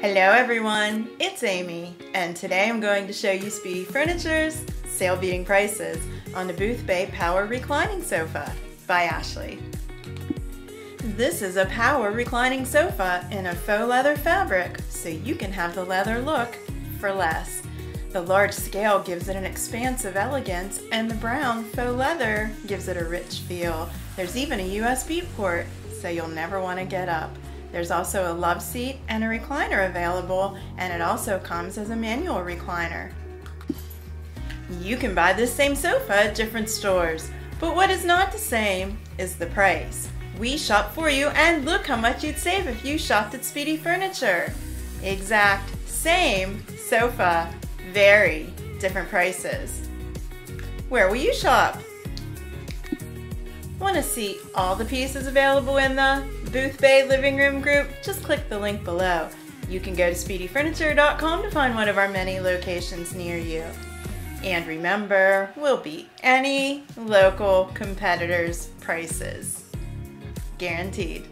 Hello everyone, it's Amy, and today I'm going to show you Speedy Furniture's sale-beating prices on the Boothbay Power Reclining Sofa by Ashley. This is a power reclining sofa in a faux leather fabric, so you can have the leather look for less. The large scale gives it an expansive elegance, and the brown faux leather gives it a rich feel. There's even a USB port, so you'll never want to get up. There's also a love seat and a recliner available, and it also comes as a manual recliner. You can buy this same sofa at different stores, but what is not the same is the price. We shop for you, and look how much you'd save if you shopped at Speedy Furniture. Exact same sofa very different prices. Where will you shop? To see all the pieces available in the Boothbay Living Room group? Just click the link below. You can go to speedyfurniture.com to find one of our many locations near you. And remember, we'll beat any local competitor's prices. Guaranteed.